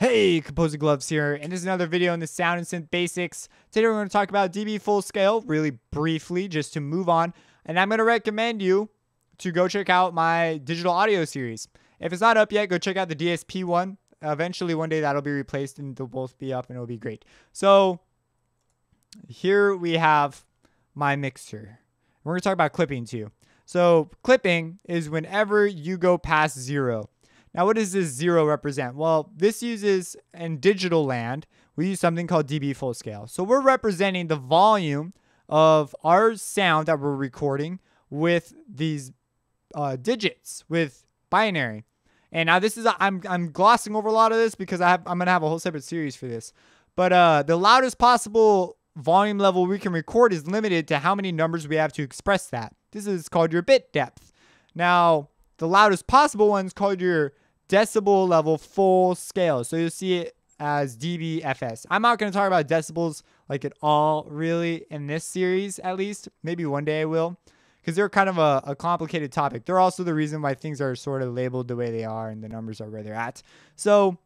Hey, Composing Gloves here, and this is another video in the sound and synth basics. Today we're going to talk about dB full scale really briefly just to move on, and I'm going to recommend you to go check out my digital audio series. If it's not up yet, go check out the DSP one. Eventually one day that'll be replaced and they'll both be up and it'll be great. So here we have my mixer. We're going to talk about clipping too. So clipping is whenever you go past zero. Now, what does this zero represent? Well, this uses in digital land, we use something called dB full scale. So we're representing the volume of our sound that we're recording with these uh, digits, with binary. And now this is i am I'm I'm glossing over a lot of this because I have I'm gonna have a whole separate series for this. But uh, the loudest possible volume level we can record is limited to how many numbers we have to express that. This is called your bit depth. Now, the loudest possible one is called your decibel level full scale. So you'll see it as dBFS. I'm not going to talk about decibels like at all, really, in this series at least. Maybe one day I will, because they're kind of a, a, complicated topic. They're also the reason why things are sort of labeled the way they are and the numbers are where they're at. So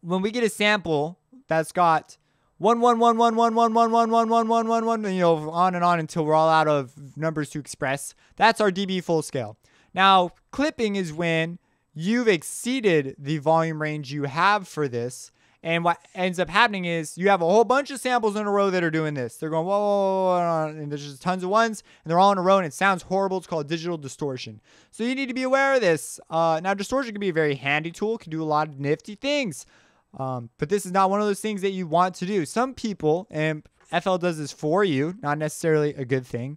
when we get a sample that's got one one one one one one one one one one one one one you know on and on until we're all out of numbers to express, that's our dB full scale. Now clipping is when you've exceeded the volume range you have for this. And what ends up happening is you have a whole bunch of samples in a row that are doing this. They're going, whoa, whoa, whoa, whoa, and there's just tons of ones, and they're all in a row, and it sounds horrible. It's called digital distortion. So you need to be aware of this. Uh, now, distortion can be a very handy tool, can do a lot of nifty things. Um, but this is not one of those things that you want to do. Some people, and FL does this for you, not necessarily a good thing.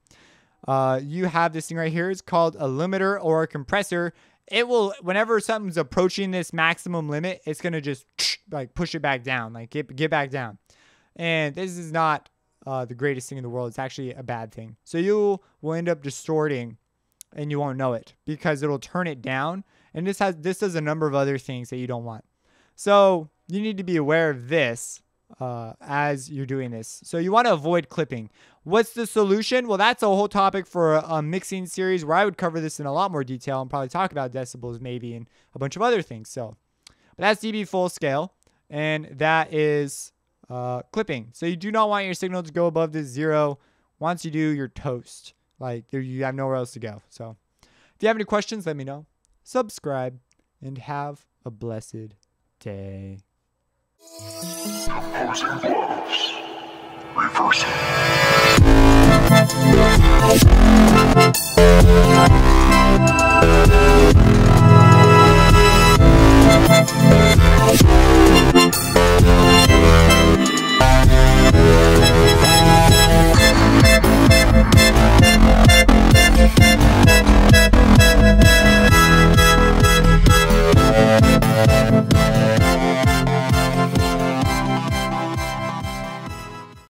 Uh, you have this thing right here. It's called a limiter or a compressor it will whenever something's approaching this maximum limit, it's gonna just like push it back down, like get get back down. And this is not uh, the greatest thing in the world. It's actually a bad thing. So you will end up distorting, and you won't know it because it'll turn it down. And this has this does a number of other things that you don't want. So you need to be aware of this uh, as you're doing this. So you want to avoid clipping. What's the solution? Well, that's a whole topic for a, a, mixing series where I would cover this in a lot more detail and probably talk about decibels maybe and a bunch of other things. So but that's dB full scale, and that is uh, clipping. So you do not want your signal to go above this zero. Once you do, you're toast. Like you have nowhere else to go. So if you have any questions, let me know. Subscribe and have a blessed day. Opposing blows. Reversal.